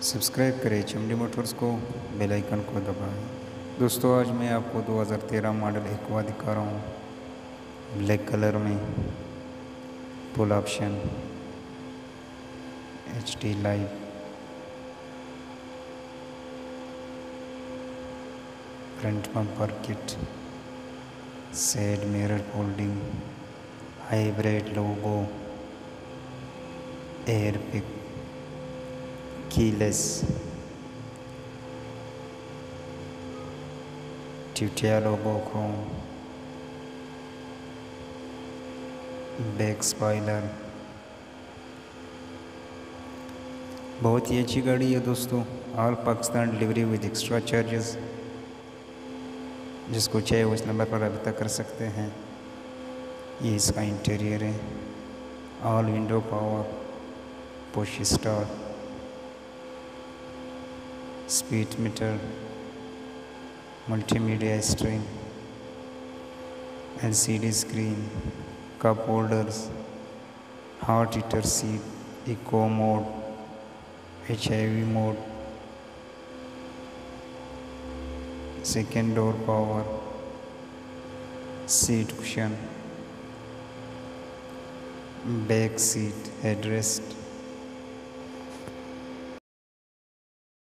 Subscribe करें चमड़ी Motors को, बेल आइकन को दबाएँ। दोस्तों, आज मैं आपको 2013 मॉडल एक्वा दिखा रहा हूँ। ब्लैक कलर में full option, H D live. Front bumper kit side mirror folding, hybrid logo, air pick keyless Toyota logo back spoiler बहुत ही अच्छी गाड़ी है दोस्तों। All Pakistan delivery with extra charges जिसको चाहे वो इस नंबर पर रब्ता कर सकते हैं। ये इसका इंटीरियर है। All window power push start speed meter multimedia screen LCD screen cup holders heart heater seat eco mode H I V mode second door power seat cushion back seat headrest